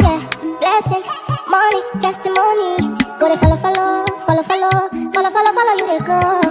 Yeah, blessing, money, testimony. Go to follow, follow, follow, follow, follow, follow, follow you they go.